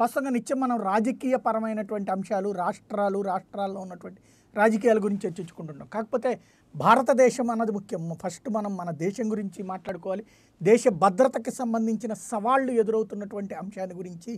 వాస్తవంగా నిత్యం మనం రాజకీయ పరమైనటువంటి అంశాలు రాష్ట్రాలు రాష్ట్రాల్లో ఉన్నటువంటి రాజకీయాల గురించి చర్చించుకుంటున్నాం. కాకపోతే భారతదేశం అన్నది ముఖ్యం. ఫస్ట్ మనం మన దేశం గురించి మాట్లాడుకోవాలి. దేశ భద్రతకి సంబంధించిన సవాళ్ళు ఎదురవుతున్నటువంటి అంశాన్ని గురించి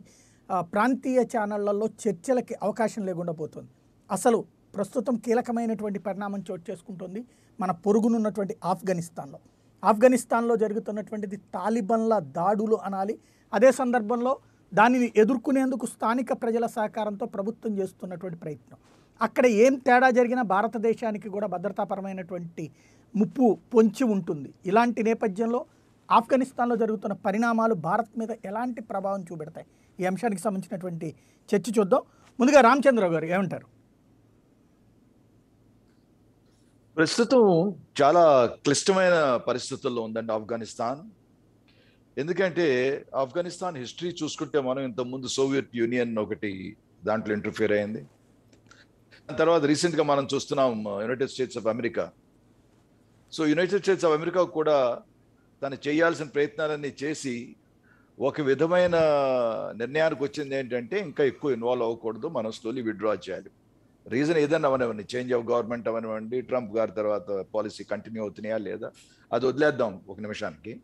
ప్రాంతీయ ఛానళ్ళలో చర్చలకి అవకాశం లేకుండా పోతుంది. అసలు ప్రస్తుతం కీలకమైనటువంటి పరిణామం చోటు చేసుకుంటుంది మన పొరుగునున్నటువంటి ఆఫ్ఘనిస్తాన్లో. ఆఫ్ఘనిస్తాన్లో జరుగుతున్నటువంటిది తాలిబన్ల దాడులు అనాలి. అదే సందర్భంలో దానిని ఎదుర్కొనేందుకు స్థానిక ప్రజల సహకారంతో ప్రభుత్వం చేస్తున్నటువంటి ప్రయత్నం. అక్కడ ఏం తేడా జరిగినా భారతదేశానికి కూడా భద్రతాపరమైనటువంటి ముప్పు పొంచి ఉంటుంది. ఇలాంటి నేపథ్యంలో ఆఫ్ఘనిస్తాన్లో జరుగుతున్న పరిణామాలు భారత్ మీద ఎలాంటి ప్రభావం చూపెడతాయి? ఈ అంశానికి సంబంధించినటువంటి చర్చ చూద్దాం. ముందుగా రామచంద్రరావు గారు ఏమంటారు? ప్రస్తుతం చాలా క్లిష్టమైన పరిస్థితుల్లో ఉందండి ఆఫ్ఘనిస్తాన్. ఎందుకంటే ఆఫ్ఘనిస్తాన్ హిస్టరీ చూసుకుంటే మనం ఇంతకుముందు సోవియట్ యూనియన్ ఒకటి దాంట్లో ఇంటర్ఫియర్ అయింది. దాని తర్వాత రీసెంట్గా మనం చూస్తున్నాం United States of America so United States of America కూడా తను చేయాల్సిన ప్రయత్నాలన్నీ చేసి ఒక విధమైన నిర్ణయానికి వచ్చింది ఏంటంటే ఇంకా ఎక్కువ ఇన్వాల్వ్ అవ్వకూడదు మనం స్లోలీ విత్డ్రా చేయాలి. రీజన్ ఏదైనా అవనివ్వండి చేంజ్ ఆఫ్ గవర్నమెంట్ అవనివ్వండి ట్రంప్ గారి తర్వాత పాలసీ కంటిన్యూ అవుతున్నాయా లేదా అది వదిలేద్దాం ఒక నిమిషానికి.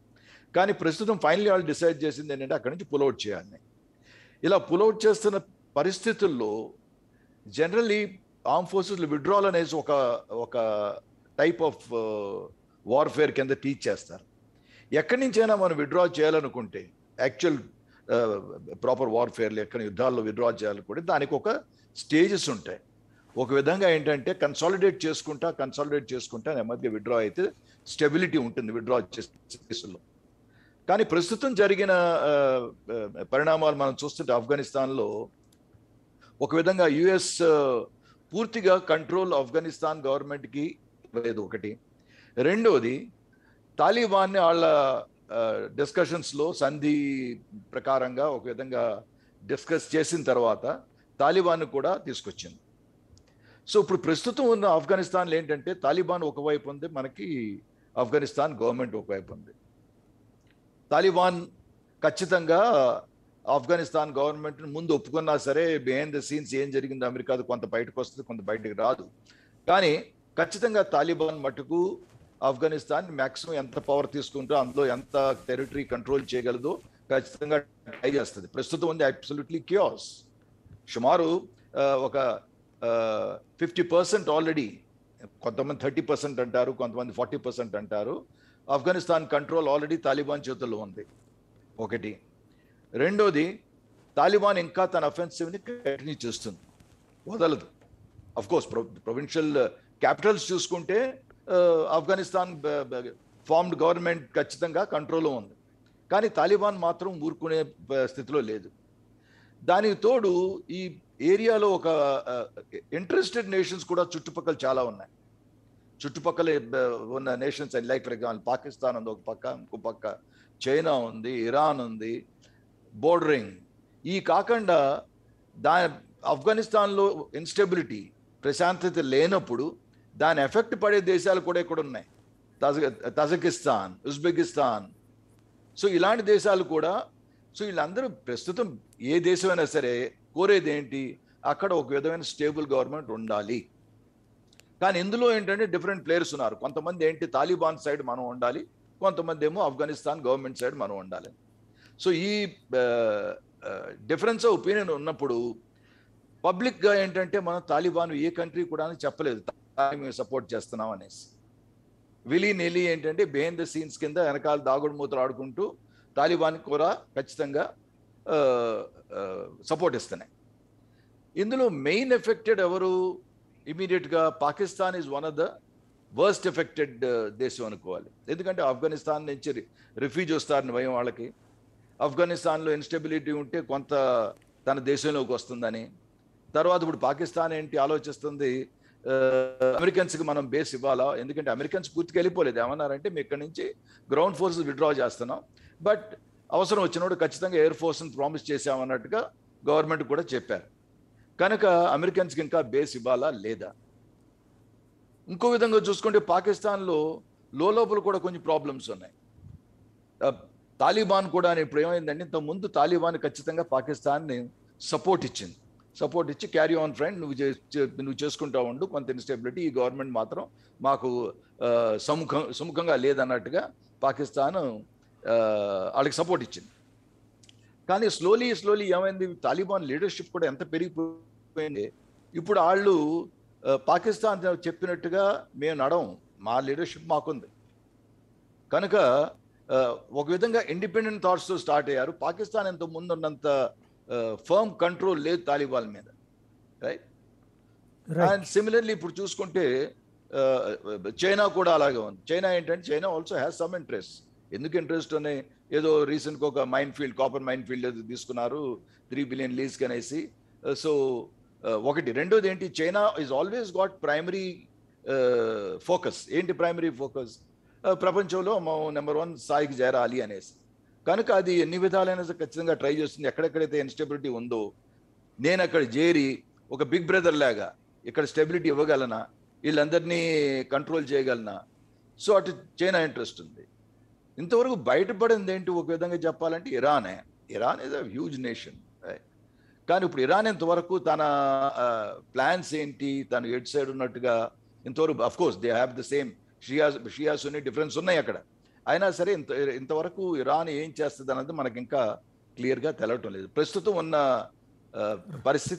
కానీ ప్రస్తుతం ఫైనలీ వాళ్ళు డిసైడ్ చేసింది ఏంటంటే అక్కడి నుంచి పులౌట్ చేయాలని ఇలా పులౌట్ చేస్తున్న పరిస్థితుల్లో జనరల్లీ ఆర్మ్ ఫోర్సెస్లో విడ్రాల్ అనేసి ఒక ఒక టైప్ ఆఫ్ వార్ఫేర్ కింద టీచ్ చేస్తారు. ఎక్కడి నుంచైనా మనం విడ్రా చేయాలనుకుంటే యాక్చువల్ ప్రాపర్ వార్ఫేర్లు ఎక్కడ యుద్ధాల్లో విడ్రా చేయాలనుకుంటే దానికి ఒక స్టేజెస్ ఉంటాయి. ఒక విధంగా ఏంటంటే కన్సాలిడేట్ చేసుకుంటా కన్సాలిడేట్ చేసుకుంటా నెమ్మదిగా విడ్రా అయితే స్టెబిలిటీ ఉంటుంది విడ్రా కేసుల్లో కానీ ప్రస్తుతం జరిగిన పరిణామాలు మనం చూస్తుంటే ఆఫ్ఘనిస్తాన్లో ఒక విధంగా యుఎస్ పూర్తిగా కంట్రోల్ ఆఫ్ఘనిస్తాన్ గవర్నమెంట్కి లేదు ఒకటి. రెండోది తాలిబాన్ని వాళ్ళ డిస్కషన్స్లో సంధి ప్రకారంగా ఒక విధంగా డిస్కస్ చేసిన తర్వాత తాలిబాన్ కూడా తీసుకొచ్చింది. సో ఇప్పుడు ప్రస్తుతం ఉన్న ఆఫ్ఘనిస్తాన్లో ఏంటంటే తాలిబాన్ ఒకవైపు ఉంది మనకి ఆఫ్ఘనిస్తాన్ గవర్నమెంట్ ఒకవైపు ఉంది. తాలిబాన్ ఖచ్చితంగా ఆఫ్ఘనిస్తాన్ గవర్నమెంట్ ముందు ఒప్పుకున్నా సరే బిహైండ్ ద సీన్స్ ఏం జరిగింది అమెరికాది కొంత బయటకు వస్తుంది కొంత బయటకు రాదు. కానీ ఖచ్చితంగా తాలిబాన్ మటుకు ఆఫ్ఘనిస్తాన్ మ్యాక్సిమం ఎంత పవర్ తీసుకుంటో అందులో ఎంత టెరిటరీ కంట్రోల్ చేయగలదో ఖచ్చితంగా ట్రై చేస్తుంది. ప్రస్తుతం ఉంది అబ్సల్యూట్లీ క్యూస్ సుమారు ఒక ఫిఫ్టీ పర్సెంట్ ఆల్రెడీ కొంతమంది థర్టీ పర్సెంట్ అంటారు కొంతమంది ఫార్టీ పర్సెంట్ అంటారు. ఆఫ్ఘనిస్తాన్ కంట్రోల్ ఆల్రెడీ తాలిబాన్ చేతుల్లో ఉంది. ఒకటి. రెండోది తాలిబాన్ ఇంకా తన అఫెన్సివ్ని కంటిన్యూ చేస్తుంది. వదలదు. కోర్స్ ప్రొవిన్షియల్ క్యాపిటల్స్ చూసుకుంటే ఆఫ్ఘనిస్తాన్ ఫార్మ్డ్ గవర్నమెంట్ ఖచ్చితంగా కంట్రోల్లో ఉంది. కానీ తాలిబాన్ మాత్రం ఊరుకునే స్థితిలో లేదు. దానికి తోడు ఈ ఏరియాలో ఒక ఇంట్రెస్టెడ్ నేషన్స్ కూడా చుట్టుపక్కల చాలా ఉన్నాయి. చుట్టుపక్కల ఉన్న nations like for example Pakistan ఉంది ఒక పక్క ఇంకో పక్క చైనా ఉంది ఇరాన్ ఉంది బోర్డరింగ్ ఈ కాకుండా దా ఆఫ్ఘనిస్తాన్లో ఇన్స్టెబిలిటీ ప్రశాంతత లేనప్పుడు దాని ఎఫెక్ట్ పడే దేశాలు కూడా ఇక్కడ ఉన్నాయి. తజ తజకిస్తాన్ ఉజ్బెకిస్తాన్. సో ఇలాంటి దేశాలు కూడా సో వీళ్ళందరూ ప్రస్తుతం ఏ దేశమైనా సరే కోరేది ఏంటి అక్కడ ఒక విధమైన స్టేబుల్ గవర్నమెంట్ ఉండాలి. కానీ ఇందులో ఏంటంటే డిఫరెంట్ ప్లేయర్స్ ఉన్నారు. కొంతమంది ఏంటి తాలిబాన్ సైడ్ మనం ఉండాలి కొంతమంది ఏమో ఆఫ్ఘనిస్తాన్ గవర్నమెంట్ సైడ్ మనం ఉండాలి. సో ఈ డిఫరెన్స్ ఆఫ్ ఒపీనియన్ ఉన్నప్పుడు పబ్లిక్గా ఏంటంటే మనం తాలిబాన్ ఏ కంట్రీ కూడా చెప్పలేదు. మేము సపోర్ట్ చేస్తున్నాం అనేసి. విలీ నెలి ఏంటంటే బిహైండ్ ద సీన్స్ కింద వెనకాల దాగుడు మూతలు ఆడుకుంటూ తాలిబాన్ కూడా ఖచ్చితంగా సపోర్ట్ ఇస్తున్నాయి. ఇందులో మెయిన్ ఎఫెక్టెడ్ ఎవరు? ఇమీడియట్గా Pakistan is one of the worst affected దేశం అనుకోవాలి. ఎందుకంటే ఆఫ్ఘనిస్తాన్ నుంచి రిఫ్యూజ్ వస్తారని భయం వాళ్ళకి. ఆఫ్ఘనిస్తాన్లో ఇన్స్టెబిలిటీ ఉంటే కొంత తన దేశంలోకి వస్తుందని. తర్వాత ఇప్పుడు పాకిస్తాన్ ఏంటి ఆలోచిస్తుంది? అమెరికన్స్కి మనం బేస్ ఇవ్వాలా? ఎందుకంటే అమెరికన్స్ పూర్తికి వెళ్ళిపోలేదు. ఏమన్నారంటే మేము ఇక్కడ నుంచి గ్రౌండ్ ఫోర్సెస్ విత్డ్రా చేస్తున్నాం. బట్ అవసరం వచ్చినప్పుడు ఖచ్చితంగా ఎయిర్ ఫోర్స్ని ప్రామిస్ చేశామన్నట్టుగా గవర్నమెంట్ కూడా చెప్పారు. కనుక అమెరికన్స్కి ఇంకా బేస్ ఇవ్వాలా? లేదా? ఇంకో విధంగా చూసుకుంటే పాకిస్తాన్లో లోపల కూడా కొంచెం ప్రాబ్లమ్స్ ఉన్నాయి. తాలిబాన్ కూడా ఇప్పుడు ఏమైందంటే ఇంత ముందు తాలిబాన్ ఖచ్చితంగా పాకిస్తాన్ని సపోర్ట్ ఇచ్చింది. సపోర్ట్ ఇచ్చి క్యారీ ఆన్ ఫ్రెండ్ నువ్వు చే- నువ్వు చేసుకుంటా ఉండు కొంత ఇన్స్టెబిలిటీ ఈ గవర్నమెంట్ మాత్రం మాకు సముఖం సుముఖంగా లేదన్నట్టుగా పాకిస్తాన్ వాళ్ళకి సపోర్ట్ ఇచ్చింది. కానీ స్లోలీ స్లోలీ ఏమైంది? తాలిబాన్ లీడర్షిప్ కూడా ఎంత పెరిగిపోయింది? ఇప్పుడు వాళ్ళు పాకిస్తాన్ చెప్పినట్టుగా మేము నడం మా లీడర్షిప్ మాకుంది. కనుక ఒక విధంగా ఇండిపెండెంట్ థాట్స్తో స్టార్ట్ అయ్యారు. పాకిస్తాన్ ఎంత ముందున్నంత ఫర్మ్ కంట్రోల్ లేదు తాలిబాన్ మీద. రైట్ అండ్ సిమిలర్లీ ఇప్పుడు చూసుకుంటే చైనా కూడా అలాగే ఉంది. చైనా ఏంటంటే China also has some interest ఎందుకు ఇంట్రెస్ట్ అని ఏదో రీసెంట్గా ఒక mind field copper mind field తీసుకున్నారు త్రీ బిలియన్ లీజ్కి అనేసి సో ఒకటి. రెండోది ఏంటి? China is always got primary focus ఏంటి ప్రైమరీ ఫోకస్ uh, ప్రపంచంలో మనం నెంబర్ వన్ స్థాయికి చేరాలి అనేసి. కనుక అది ఎన్ని విధాలైన ఖచ్చితంగా ట్రై చేస్తుంది. ఎక్కడెక్కడైతే ఇన్స్టెబిలిటీ ఉందో నేను అక్కడ చేరి ఒక బిగ్ బ్రదర్ లాగా ఇక్కడ స్టెబిలిటీ ఇవ్వగలనా? వీళ్ళందరినీ కంట్రోల్ చేయగలనా? సో అటు చైనా ఇంట్రెస్ట్ ఉంది. ఇంతవరకు బయటపడింది ఏంటి ఒక విధంగా చెప్పాలంటే ఇరానే. Iran is a huge nation కానీ ఇప్పుడు ఇరాన్ ఇంతవరకు తన ప్లాన్స్ ఏంటి? తను ఎడ్ సైడ్ ఉన్నట్టుగా ఇంతవరకు of course they have the same Shia Shias Sunni difference ఉన్నాయి అక్కడ. అయినా సరే ఇంత ఇంతవరకు ఇరాన్ ఏం చేస్తుంది అన్నది మనకి ఇంకా క్లియర్గా తెలవటం లేదు. ప్రస్తుతం ఉన్న పరిస్థితి